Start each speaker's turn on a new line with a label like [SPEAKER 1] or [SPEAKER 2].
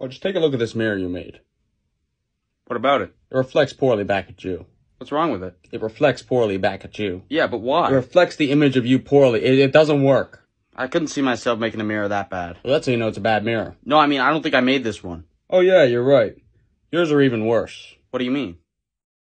[SPEAKER 1] Well, just take a look at this mirror you made.
[SPEAKER 2] What about it?
[SPEAKER 1] It reflects poorly back at you.
[SPEAKER 2] What's wrong with it?
[SPEAKER 1] It reflects poorly back at you.
[SPEAKER 2] Yeah, but why?
[SPEAKER 1] It reflects the image of you poorly. It, it doesn't work.
[SPEAKER 2] I couldn't see myself making a mirror that bad.
[SPEAKER 1] Well, that's how you know it's a bad mirror.
[SPEAKER 2] No, I mean, I don't think I made this one.
[SPEAKER 1] Oh yeah, you're right. Yours are even worse.
[SPEAKER 2] What do you mean?